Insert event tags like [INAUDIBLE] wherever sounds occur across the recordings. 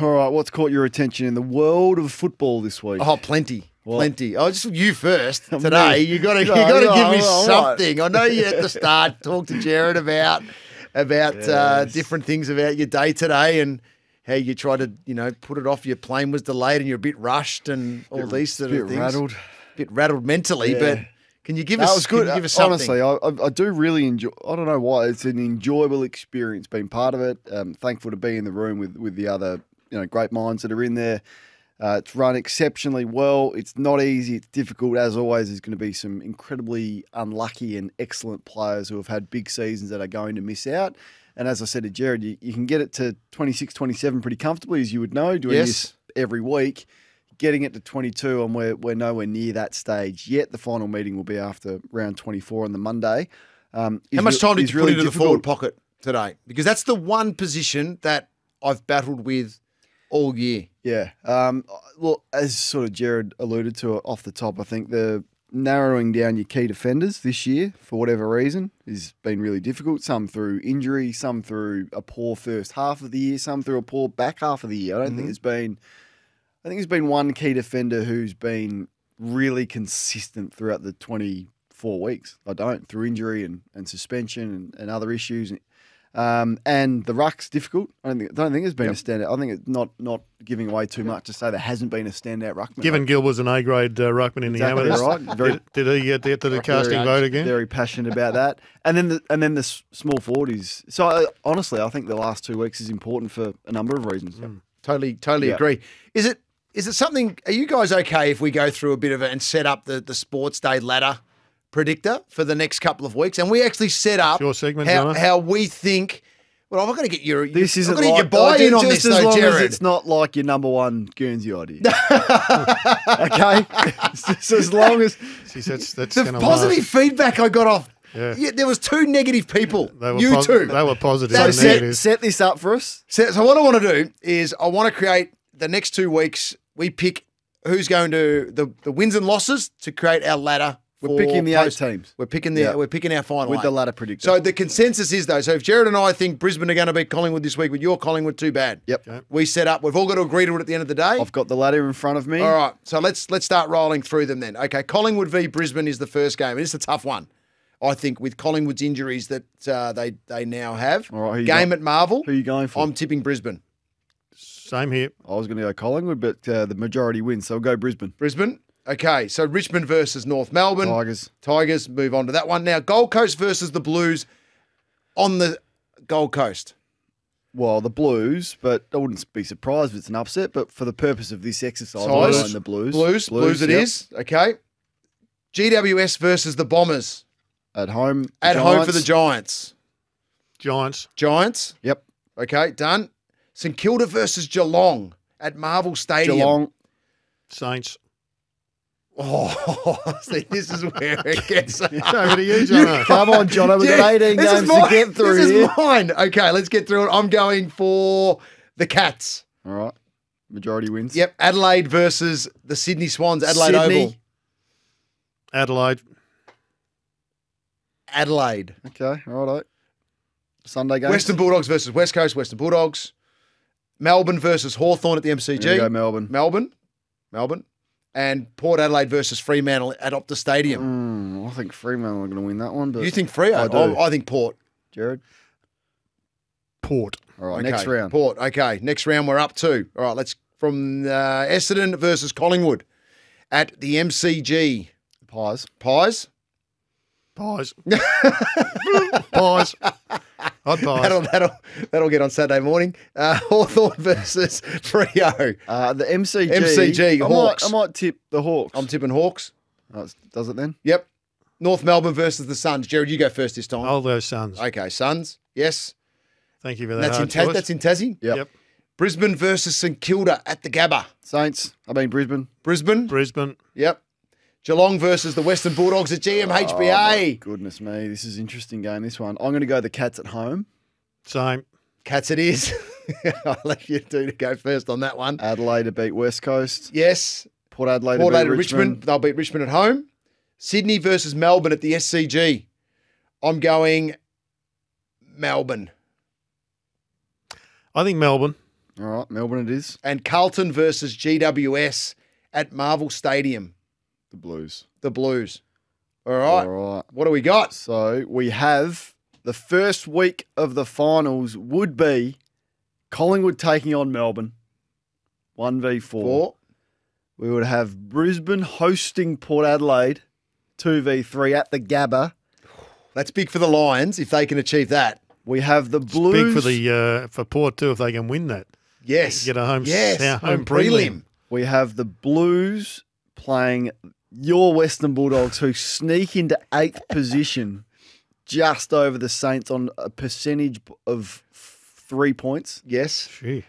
All right, what's caught your attention in the world of football this week? Oh, plenty. What? Plenty. Oh, just you first [LAUGHS] today. You got to you got to no, give me all right. something. I know you at the start [LAUGHS] talked to Gerard about about uh, different things about your day today and how you try to you know put it off. Your plane was delayed and you're a bit rushed and all these sort bit of things. rattled. bit rattled mentally. Yeah. But can you give That us? was good. give us something? Honestly, I, I, I do really enjoy. I don't know why. It's an enjoyable experience being part of it. Um, thankful to be in the room with with the other you know great minds that are in there. Uh, it's run exceptionally well. It's not easy. It's difficult. As always, there's going to be some incredibly unlucky and excellent players who have had big seasons that are going to miss out. And as I said to Gerard, you, you can get it to 26, 27 pretty comfortably, as you would know, doing Yes. this every week. Getting it to 22, and we're, we're nowhere near that stage yet. The final meeting will be after round 24 on the Monday. Um, How much time did you put really into the forward pocket today? Because that's the one position that I've battled with all year. Yeah. Um, well, as sort of Gerard alluded to off the top, I think the narrowing down your key defenders this year, for whatever reason, has been really difficult. Some through injury, some through a poor first half of the year, some through a poor back half of the year. I don't think there's been, I think there's been one key defender who's been really consistent throughout the 24 weeks. I don't through injury and, and suspension and, and other issues. Um, and the ruck's difficult. I don't think, I don't think there's been Yep. a standout. I think it's not not giving away too much to say there hasn't been a standout ruckman. Given Gill was an A grade uh, ruckman in Exactly the amateurs, right. Very- did, did he get the, to the casting very, vote again? Very passionate about that. And then the and then the small forward is so. uh, honestly, I think the last two weeks is important for a number of reasons. Totally, totally Yeah. agree. Is it is it something? Are you guys okay if we go through a bit of it and set up the the sports day ladder predictor for the next couple of weeks, and we actually set up Your segment, how, how we think. Well, I've got to get your. This isn't got to get like your buy-in on this, as though, long Gerard. as it's not like your number one Guernsey idea. [LAUGHS] okay, It's just as long as Geez, that's that's the positive last. feedback I got off. Yeah. Yeah, there was two negative people. They were you pos- two. They were positive. So and set- set, set this up for us. So, so what I want to do is I want to create the next two weeks. We pick who's going to the, the wins and losses to create our ladder. We're picking the post- eight teams. We're picking the Yeah. we're picking our final With eight. the ladder predictor. So the consensus is though. So if Gerard and I think Brisbane are going to beat Collingwood this week, but you're Collingwood too bad. Yep. Okay. We set up. We've all got to agree to it at the end of the day. I've got the ladder in front of me. All right. So let's let's start rolling through them then. Okay. Collingwood v Brisbane is the first game, and it's a tough one. I think with Collingwood's injuries that uh, they they now have. All right, game got? at Marvel. Who are you going for? I'm tipping Brisbane. Same here. I was going to go Collingwood, but uh, the majority wins, so I'll go Brisbane. Brisbane. Okay, so Richmond versus North Melbourne. Tigers. Tigers move on to that one. Now, Gold Coast versus the Blues on the Gold Coast. Well, the Blues, but I wouldn't be surprised if it's an upset. But for the purpose of this exercise, Size. I'm going the Blues. Blues, Blues, it yep. is. Okay. GWS versus the Bombers At home. the at home for the Giants. Giants. Giants. Giants. Yep. Okay, done. St Kilda versus Geelong at Marvel Stadium. Geelong. Saints. Oh, [LAUGHS] see, this is where it [LAUGHS] gets. It's over to you, Jono. Uh, come on, John. We've Yeah, got 18 this is games mine. to get through This here. is mine. Okay, let's get through it. I'm going for the Cats. All right. Majority wins. Yep, Adelaide versus the Sydney Swans. Adelaide Sydney. Oval. Adelaide. Adelaide. Okay. All right. Sunday game. Western Bulldogs versus West Coast. Western Bulldogs. Melbourne versus Hawthorn at the MCG. Go Melbourne. Melbourne. Melbourne. And Port Adelaide versus Fremantle at Optus Stadium. Mm, I think Fremantle are going to win that one. But You think Freo? I do. Oh, I think Port. Gerard? Port. All right. Okay, Next round. Port. Okay. Next round we're up to. All right. Let's from uh, Essendon versus Collingwood at the MCG. Pies. Pies. Pies. [LAUGHS] pies. Hot [LAUGHS] pies. That'll that'll that'll get on Saturday morning. Uh, [LAUGHS] Hawthorn versus Freo. Uh, the MCG. MCG, I Hawks. Might, I might tip the Hawks. I'm tipping Hawks. Oh, does it then? Yep. North Melbourne versus the Suns. Gerard, you go first this time. All those sons. Okay, Suns. Yes. Thank you for that. That's in, hard Tas- that's in Tassie. Yep. Yep. Brisbane versus St Kilda at the Gabba. Saints. I mean Brisbane. Brisbane. Brisbane. Yep. Geelong versus the Western Bulldogs at GMHBA. Oh, Goodness me, this is interesting game. This one. I'm going to go the Cats at home. Same. Cats it is. [LAUGHS] I'll let you two to go first on that one. Adelaide to beat West Coast. Yes. Port Adelaide Port to beat Adelaide, Richmond. Richmond. They'll beat Richmond at home. Sydney versus Melbourne at the SCG. I'm going Melbourne. I think Melbourne. All right, Melbourne it is. and Carlton versus GWS at Marvel Stadium. The Blues. The Blues. All right. All right. What do we got? So we have the first week of the finals would be Collingwood taking on Melbourne. 1v4. Four. We would have Brisbane hosting Port Adelaide. 2v3 at the Gabba. That's big for the Lions if they can achieve that. We have the It's Blues. big for the uh, for Port too if they can win that. Yes. Get a home- yes. our home prelim. We have the Blues playing your Western Bulldogs, who sneak into eighth [LAUGHS] position, just over the Saints on a percentage of three points. Yes. Gee.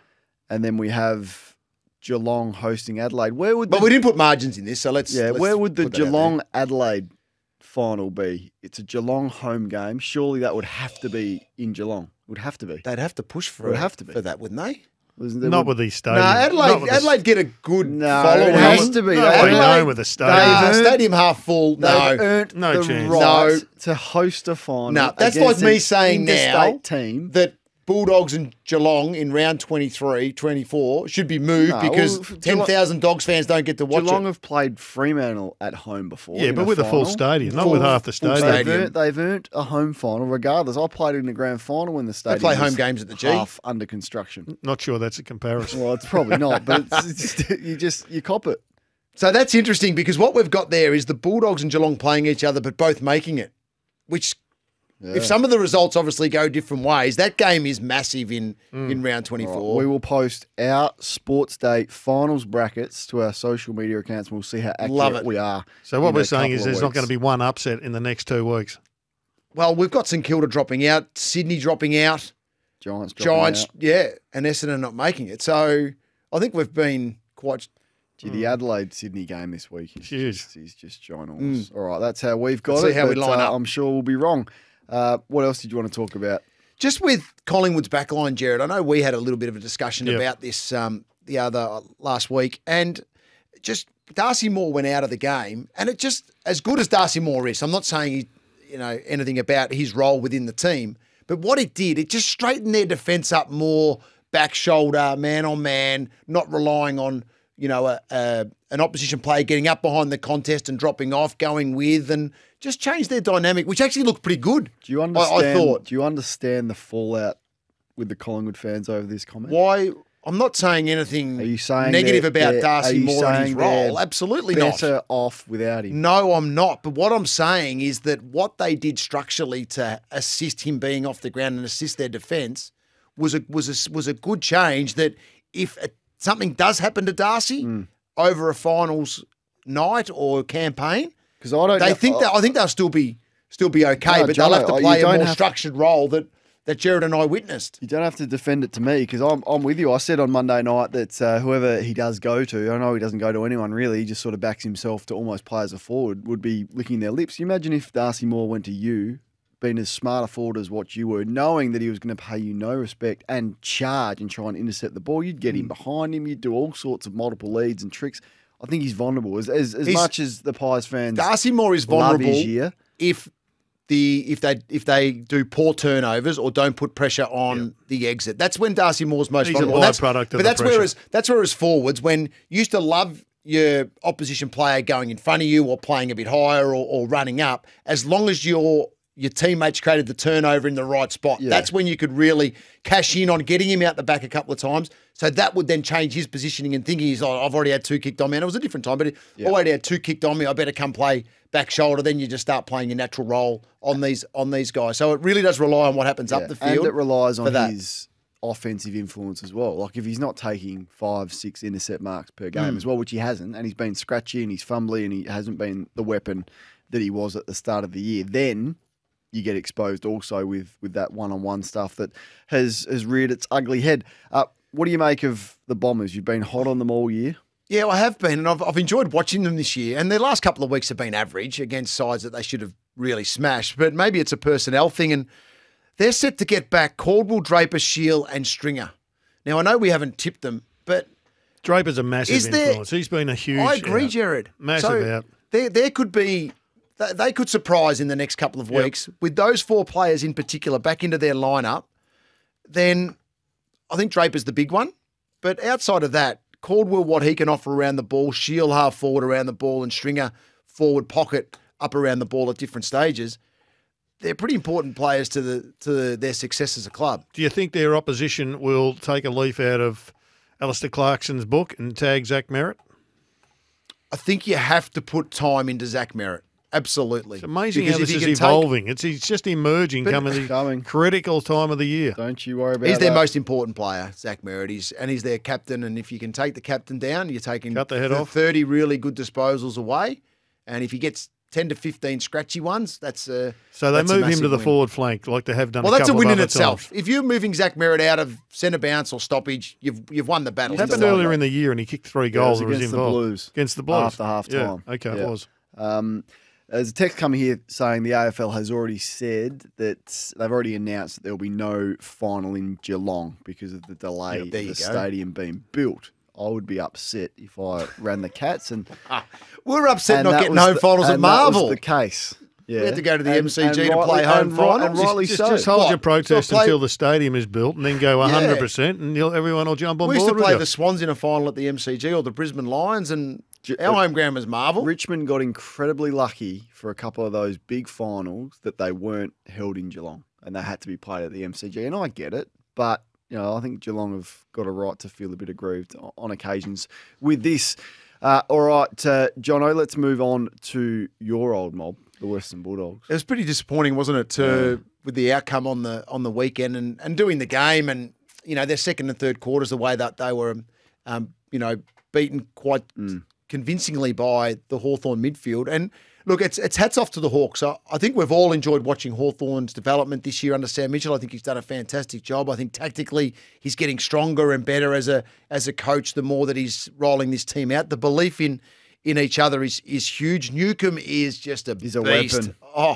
And then we have Geelong hosting Adelaide. Where would the, But we didn't put margins in this, so let's. yeah, let's where would the put that out there. Geelong Adelaide final be? It's a Geelong home game. Surely that would have to be in Geelong. It would have to be. They'd have to push for Would it have to be. for that, wouldn't they? Wasn't there- Not would- with these No, stadiums. Not Adelaide. with the- Adelaide get a good No, following. it has to be. No, They- way Adelaide- known with the stadium. Nah, They've earned- stadium half full. They've No, earned No the chance. right No. to host a final. No, that's against like me saying now interstate team. that Bulldogs and Geelong in round 23, 24 should be moved No, because well, 10,000 Dogs fans don't get to watch it. Geelong it. have played Fremantle at home before. Yeah, in but with a full final. stadium, not Full- with half the full stadium. They've earned, they've earned a home final regardless. I played in the grand final when the stadium They play was home games at the G. half under construction. Not sure that's a comparison. Well, it's probably not, but [LAUGHS] it's, it's, you just you cop it. So that's interesting because what we've got there is the Bulldogs and Geelong playing each other but both making it, which if some of the results obviously go different ways, that game is massive in, mm. in round 24. Right, we will post our sports day finals brackets to our social media accounts, and we'll see how accurate Love it. we are. So what we're saying is of there's not going to be one upset in the next two weeks. well, we've got St Kilda dropping out, Sydney dropping out, Giants. dropping Giants, out. yeah, and Essendon not making it. So I think we've been quite Gee, the mm. Adelaide Sydney game this week is Huge. just, is just ginormous. Mm. All right, that's how we've got Let's it. see how we line uh, up. I'm sure we'll be wrong. Uh, what else did you want to talk about? Just with Collingwood's backline, Gerard, I know we had a little bit of a discussion Yep. about this um, the other last week, and just Darcy Moore went out of the game, and it just as good as Darcy Moore is. I'm not saying he, you know anything about his role within the team, but what it did, it just straightened their defence up more, back shoulder, man on man, not relying on you know a, a, an opposition player getting up behind the contest and dropping off, going with, and just changed their dynamic, which actually looked pretty good. Do you understand? I thought. Do you understand the fallout with the Collingwood fans over this comment? Why? I'm not saying anything Are you saying negative about Darcy Moore and his role. Absolutely not. Better off without him. No, I'm not. But what I'm saying is that what they did structurally to assist him being off the ground and assist their defence was a was a, was a good change. That if a, something does happen to Darcy Hmm. over a finals night or campaign, Because I don't. they know- think that I think they'll still be still be okay, No, but they'll have to play a more structured role that that Gerard and I witnessed. You don't have to defend it to me because I'm, I'm with you. I said on Monday night that uh, whoever he does go to, I know he doesn't go to anyone really, he just sort of backs himself to almost play as a forward, would be licking their lips. You imagine if Darcy Moore went to you, being as smart a forward as what you were, knowing that he was going to pay you no respect and charge and try and intercept the ball, you'd get Hmm. him behind him, you'd do all sorts of multiple leads and tricks. I think he's vulnerable. As, as, as much as the Pies fans Darcy Moore is love vulnerable. his year, if the if they if they do poor turnovers or don't put pressure on the exit. That's when Darcy Moore's most He's a vulnerable. That's- byproduct of but the that's pressure. whereas that's whereas forwards when you used to love your opposition player going in front of you or playing a bit higher or, or running up, as long as your your teammates created the turnover in the right spot. Yeah. That's when you could really cash in on getting him out the back a couple of times. So that would then change his positioning and thinking he's, oh, I've already had two kicked on me. And it was a different time, but oh, I already had two kicked on me. I better come play back shoulder. Then you just start playing your natural role on these on these guys. So it really does rely on what happens up the field. And it relies on his offensive influence as well. Like if he's not taking five, six intercept marks per game hmm. as well, which he hasn't, and he's been scratchy and he's fumbly and he hasn't been the weapon that he was at the start of the year, then you get exposed also with with that one on one stuff that has has reared its ugly head. Uh, what do you make of the Bombers? You've been hot on them all year. Yeah, I have been, and I've, I've enjoyed watching them this year. And their last couple of weeks have been average against sides that they should have really smashed. But maybe it's a personnel thing, and they're set to get back Caldwell, Draper, Shiel, and Stringer. Now I know we haven't tipped them, but Draper's a massive Is there- influence. He's been a huge. I agree, out. Gerard. Massive so out. There, there could be. They- could surprise in the next couple of Yep. weeks with those four players in particular back into their lineup. Then I think Draper's the big one. But outside of that, Caldwell, what he can offer around the ball, Shiel half forward around the ball, and Stringer forward pocket up around the ball at different stages. They're pretty important players to the to their success as a club. Do you think their opposition will take a leaf out of Alastair Clarkson's book and tag Zach Merrett? I think you have to put time into Zach Merrett. Absolutely. It's amazing Because how this is can take- evolving. it's it's just emerging, But- coming the Coming. critical time of the year. Don't you worry about it. He's their that. most important player, Zach Merrett. He's and he's their captain. And if you can take the captain down, you're taking Cut the head th- off. thirty really good disposals away. And if he gets ten to fifteen scratchy ones, that's a. So they move him to the win. forward flank like they have done. Well, a that's a win in itself. times. If you're moving Zach Merrett out of centre bounce or stoppage, you've you've won the battle. It happened earlier done in the year, and he kicked three Yeah, it was goals. was against the Blues against the Blues after half Yeah, time. okay, Yeah. it was. Um, there's a text coming here saying the AFL has already said that they've already announced that there will be no final in Geelong because of the delay Yeah, of the go. stadium being built. I would be upset if I ran the Cats and [LAUGHS] We're upset and not getting home the- finals at and that was Marvel. the case. Yeah. We had to go to the And- MCG and to rightly- play home and ri- And finals. rightly Just, so. just hold What? your protest So play- until the stadium is built, and then go 100, percent and you'll, everyone will jump on we used to play the. Swans in a final at the MCG or the Brisbane Lions, and J- our home ground was Marvel. Richmond got incredibly lucky for a couple of those big finals that they weren't held in Geelong and they had to be played at the MCG. And I get it, but you know, I think Geelong have got a right to feel a bit aggrieved on occasions with this. Uh, all right, uh, Jono, let's move on to your old mob, the Western Bulldogs. It was pretty disappointing, wasn't it, to with the outcome on the on the weekend and, and doing the game and you know their second and third quarters the way that they were, um, you know, beaten quite convincingly by the Hawthorn midfield. And look, it's it's hats off to the Hawks. I, I think we've all enjoyed watching Hawthorn's development this year under Sam Mitchell. I think he's done a fantastic job. I think tactically he's getting stronger and better as a as a coach. The more that he's rolling this team out, the belief in in each other is is huge. Newcombe is just a He's a beast. weapon. Oh,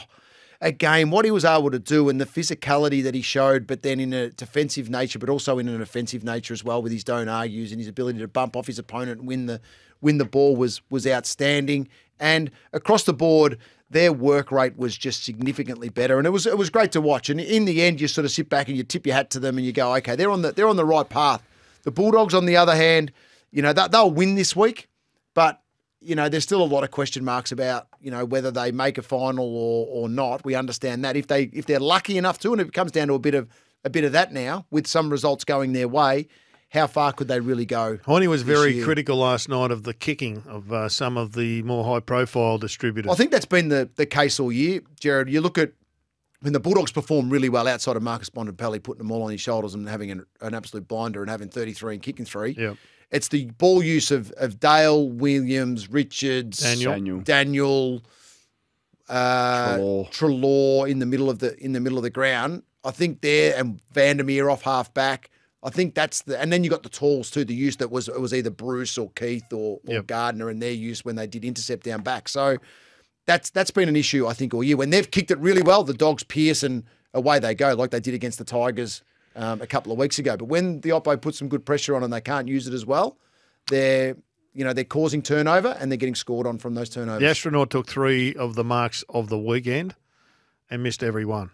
a game, what he was able to do and the physicality that he showed, but then in a defensive nature, but also in an offensive nature as well with his don't argues and his ability to bump off his opponent and win the win the ball was was outstanding. And across the board, their work rate was just significantly better. And it was it was great to watch. And in the end, you sort of sit back and you tip your hat to them and you go, okay, they're on the they're on the right path. The Bulldogs, on the other hand, you know, they'll win this week, but you know, there's still a lot of question marks about, you know, whether they make a final or or not. We understand that if they if they're lucky enough to, and it comes down to a bit of a bit of that now, with some results going their way, how far could they really go? Horney was very year? critical last night of the kicking of uh, some of the more high-profile distributors. I think that's been the the case all year, Gerard. You look at when the Bulldogs perform really well outside of Marcus Bontempelli putting them all on his shoulders and having an, an absolute blinder and having 33 and kicking three. Yeah. It's the ball use of, of Dale, Williams, Richards, Daniel. Daniel. Daniel, uh, Treloar. Treloar in the middle of the in the middle of the ground. I think there and Vandermeer off half back. I think that's the and then you got the talls too. The use that was it was either Bruce or Keath or, or Yep. Gardner and their use when they did intercept down back. So that's that's been an issue I think all year. When they've kicked it really well, the dogs pierce and away they go, like they did against the Tigers um, a couple of weeks ago. But when the Oppo put some good pressure on and they can't use it as well, they're you know they're causing turnover and they're getting scored on from those turnovers. The astronaut took three of the marks of the weekend and missed every one.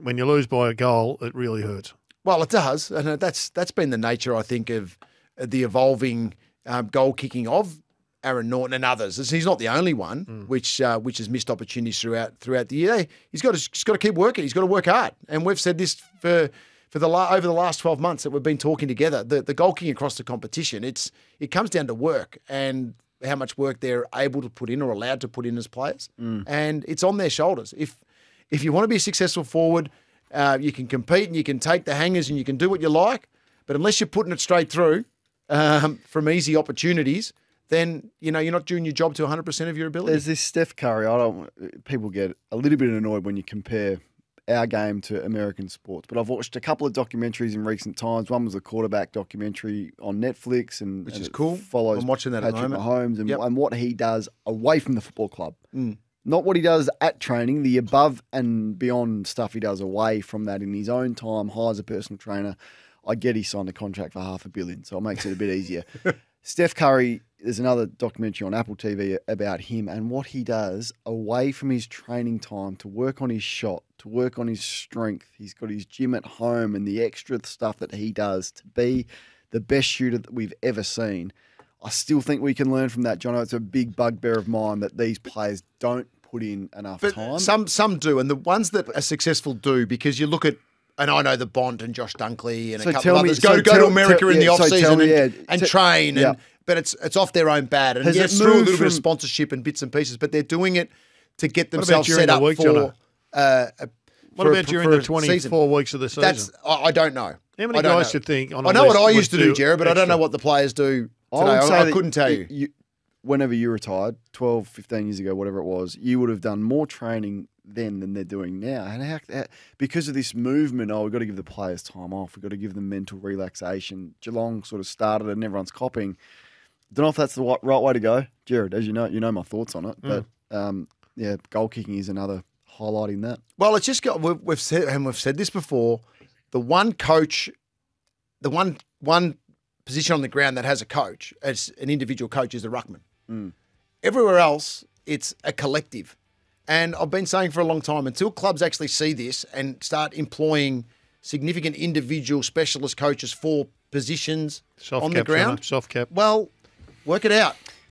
When you lose by a goal, it really hurts. Well, it does, and uh, that's that's been the nature, I think, of uh, the evolving um, goal kicking of Aaron Naughton and others. He's not the only one, which uh, which has missed opportunities throughout throughout the year. He's got to, he's got to keep working. He's got to work hard, and we've said this for for the la- over the last twelve months that we've been talking together. The the goal across the competition, it's it comes down to work and how much work they're able to put in or allowed to put in as players, and it's on their shoulders. If if you want to be a successful forward, uh, you can compete and you can take the hangers and you can do what you like. But unless you're putting it straight through um, from easy opportunities, then you know you're not doing your job to 100 percent of your ability. There's this Steph Curry. I don't. People get a little bit annoyed when you compare our game to American sports. But I've watched a couple of documentaries in recent times. One was a quarterback documentary on Netflix, and Which and is cool. Follows I'm watching that at Patrick moment. Mahomes and, Yep. and what he does away from the football club. Mm. Not what he does at training, the above and beyond stuff he does away from that in his own time, hires a personal trainer. I get he signed a contract for half a billion, so it makes it a bit easier. [LAUGHS] Steph Curry, there's another documentary on Apple TV about him and what he does away from his training time to work on his shot, to work on his strength. He's got his gym at home and the extra stuff that he does to be the best shooter that we've ever seen. I still think we can learn from that, John. It's a big bugbear of mine that these players don't put in enough But time. some some do, and the ones that are successful do because you look at. And I know the Bont and Josh Dunkley and So a couple tell of me- others go, so go to America tell- in the off so tell season me, and, yeah, and t- train, yeah. and but it's it's off their own bat, and Has it yes, through a moved little bit of sponsorship and bits and pieces, but they're doing it to get themselves during set the up week, for. Uh, a, What for a- about during the 24 season. weeks of the season? That's I, I don't know. How many I guys know. should think? On I a know what I used to do, Gerard, but I don't know what the players do I today. would I, I couldn't tell y- you. Whenever you retired, 12, 15 years ago, whatever it was, you would have done more training then than they're doing now. And how, how- because of this movement, oh, we've got to give the players time off. We've got to give them mental relaxation. Geelong sort of started and everyone's copying. Don't know if that's the right way to go, Gerard. As you know, you know my thoughts on it. But um, yeah, goal kicking is another highlighting that. Well, it's just got we've, we've said and we've said this before. The one coach, the one one position on the ground that has a coach as an individual coach is the ruckman. Everywhere else, it's a collective. And I've been saying for a long time until clubs actually see this and start employing significant individual specialist coaches for positions Soft on cap, the ground. Soft cap. Well, work it out.